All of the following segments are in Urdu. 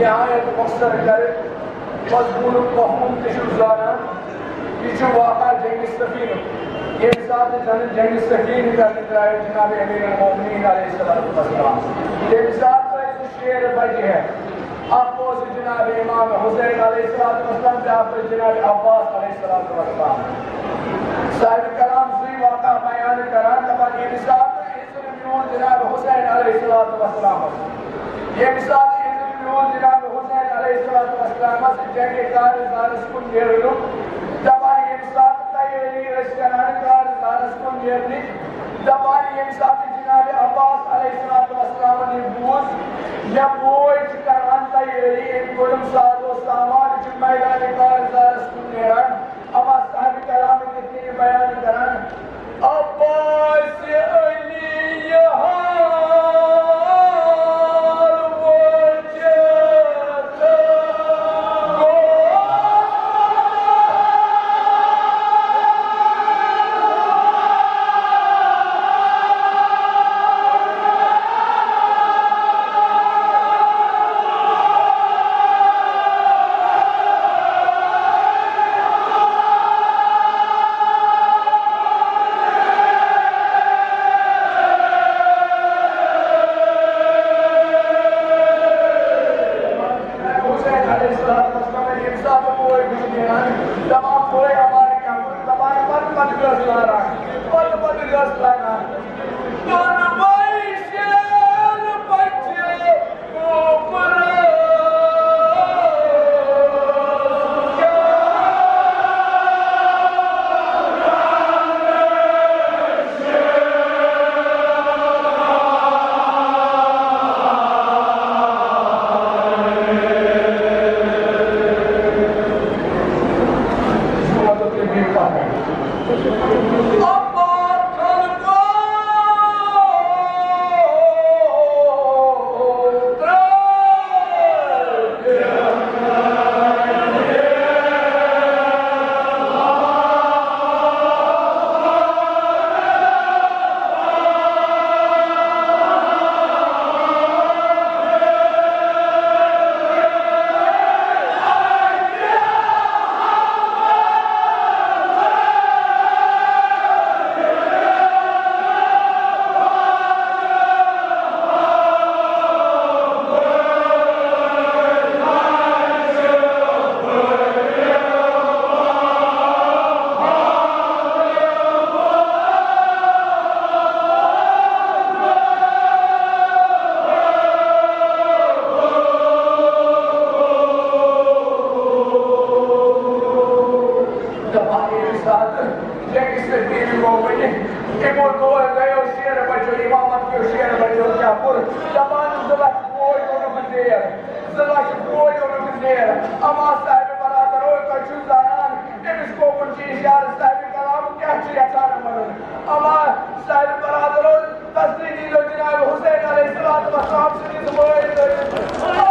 نهایت مقصر کر مضمون مفهوم تشو زانا یہ جو واقع جنگ سفین یہ ذات جن جنگ سفین کا نکلائے جناب امیر المومنین علیہ السلام. یہ ذات کا اس شعر بجی ہے آپ کو اسے جناب امام حسین علیہ السلام سے آپ کو جناب عباس علیہ السلام. صاحب کلام سی واقع بیان کران تبا یہ مثال ہے اس ذات جناب حسین علیہ السلام یہ مثال نور جناب حسین علیہ السلام سے جنگ کار زارس کن نیرلو دبانی یہ مثال تیری رشکنان کار زارس کن نیرلی دبانی یہ مثال جناب عباس علیہ السلام نے بوز، یا Rekli ste bili u ovdje. Nemoj da još jedan bađo, ima matke još jedan bađo, ja moram. Da bana za vašu volju ono bizera. Za vašu volju ono bizera. Ama sahibi bana da roj kao ću za nan. Ne biš kogu činiš ja da sahibi kalamu kjači ja kana marun. Ama sahibi bana da roj tasridi do cinayi Hüseyin aleyhissalatu vesselam sünni zımoya yedin. Allah!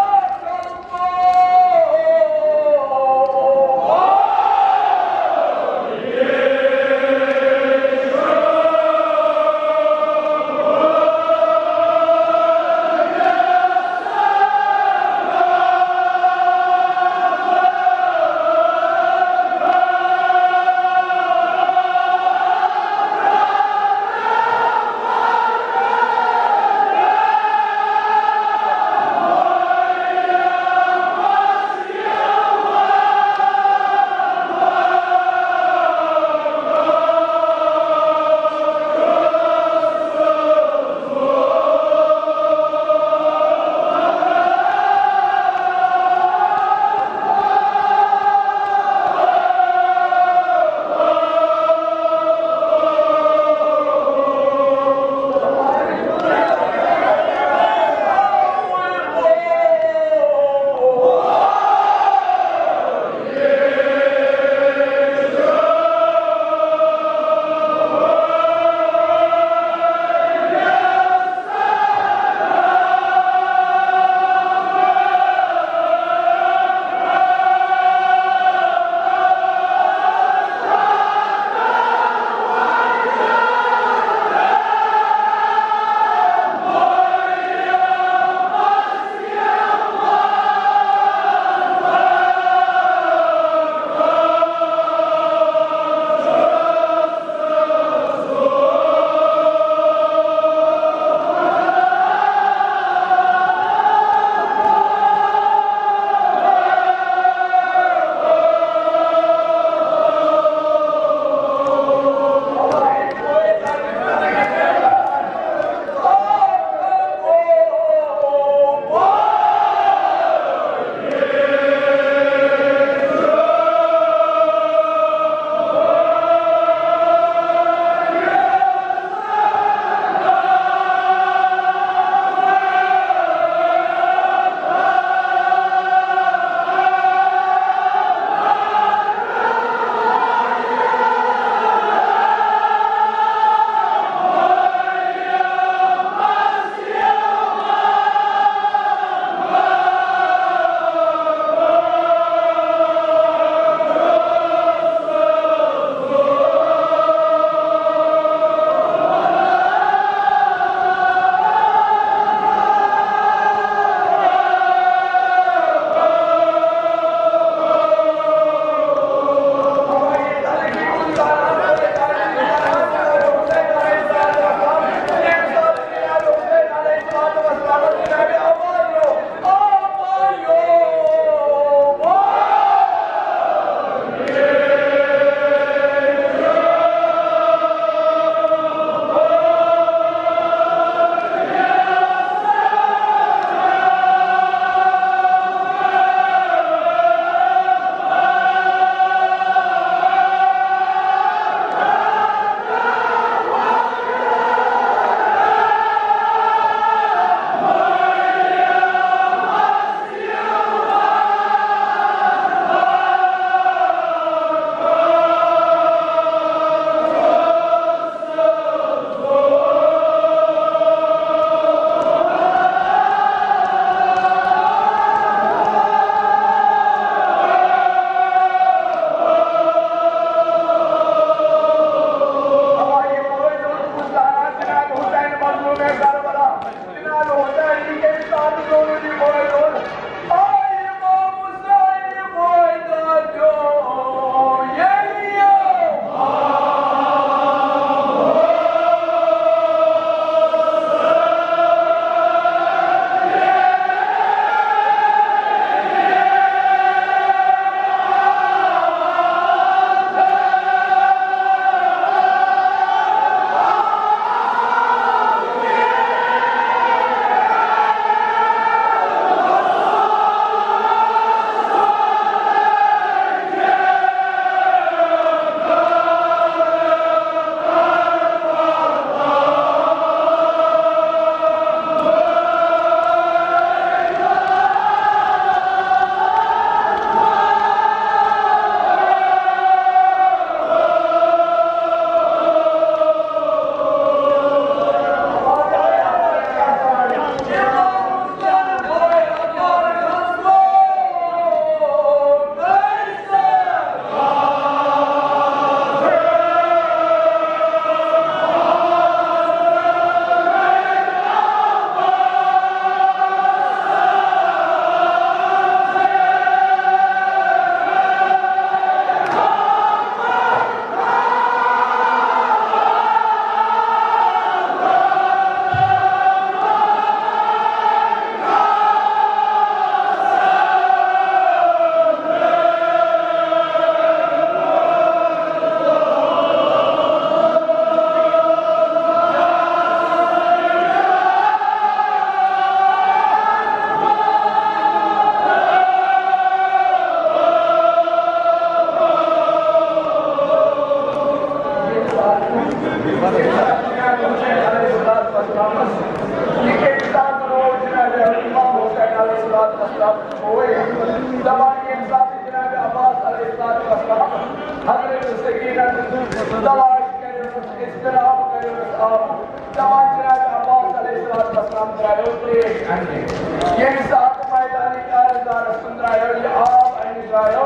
تمام جناب عباس علیہ السلام والسلام درائیو پیش آئیں یہ ساتھ مائدانی کار دار سن درائیو یہ آپ آئیں درائیو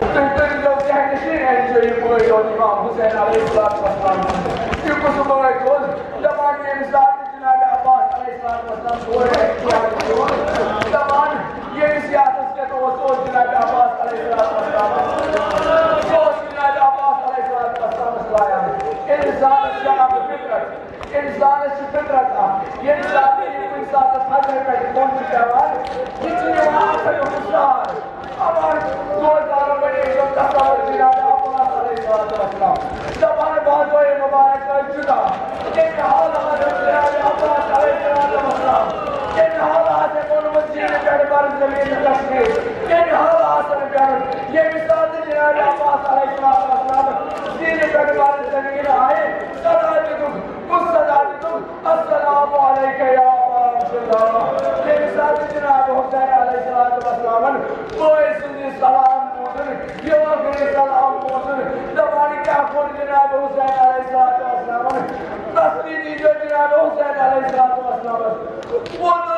تنتر جو کیا کسی ہے جو یہ کوئی ہو امام حسین علیہ السلام والسلام کی قسم ہوئے جوز تمام یہ ساتھ جناب عباس علیہ السلام والسلام ہوئے کیا جوز تمام یہ سیاست کے تو وہ جناب عباس علیہ السلام والسلام سوچ جناب عباس علیہ السلام والسلام انسان انسان سے فطرت آ یہ انسان یہ کوئی ساتھ حضر کا کون سی جوان جتنی وہاں سے حسار ہمار دو ہزار بڑے جو تصور جناب عباس علیہ السلام زبان بہت ہوئے، مبارک کا جدا ایک حال حضرت جناب عباس علیہ السلام ان حالات کون مسجد پر بر زمین رکھنے ان حالات پر یہ مثال جناب عباس علیہ السلام دین پر بر زمین tasviri Cenab-ı Hüseyin Aleyhisselatü Vesselam'ın. Bunu